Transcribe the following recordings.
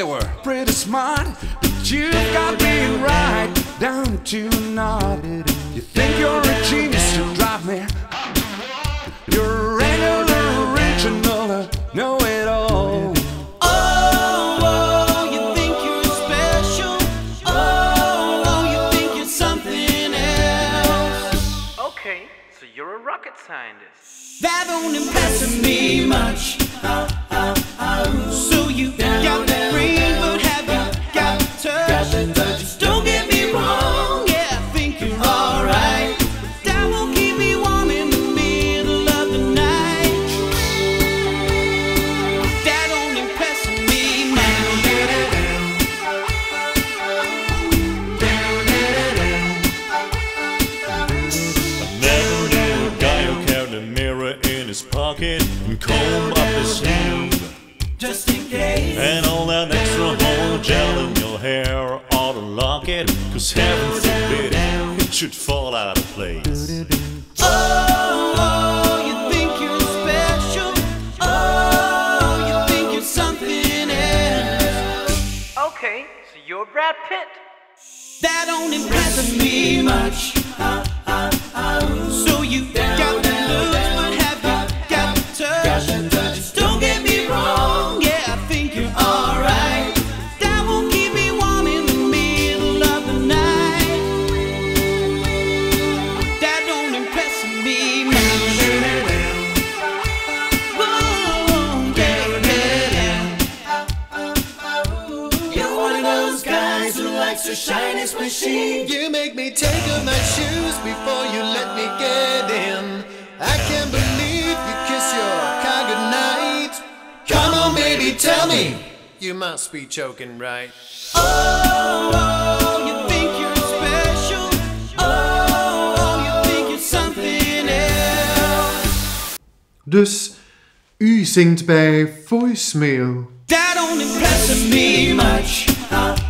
they were pretty smart, but you got me right down to naught. You think you're a genius to drive me? You're a regular original, know it all. That don't impress me much. Mirror in his pocket and comb up his sleeve. Just in case. And all that extra whole gel in your hair ought to lock it, cause heaven forbid it should fall out of place. Oh, oh, you think you're special. Oh, you think you're something else. Okay, so you're Brad Pitt. That don't impress me much. Likes to shine his machine. You make me take off my shoes before you let me get in. I can't believe you kiss your car goodnight. Come on, baby, tell me. You must be choking right. Oh, oh, you think you're special. Oh, oh, you think you're something else. Dus u zingt bij voicemail. That don't impress me much. So you got the moves, but have you got the touch? Don't get me wrong, yeah, I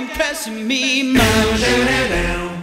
night. That don't impress me much.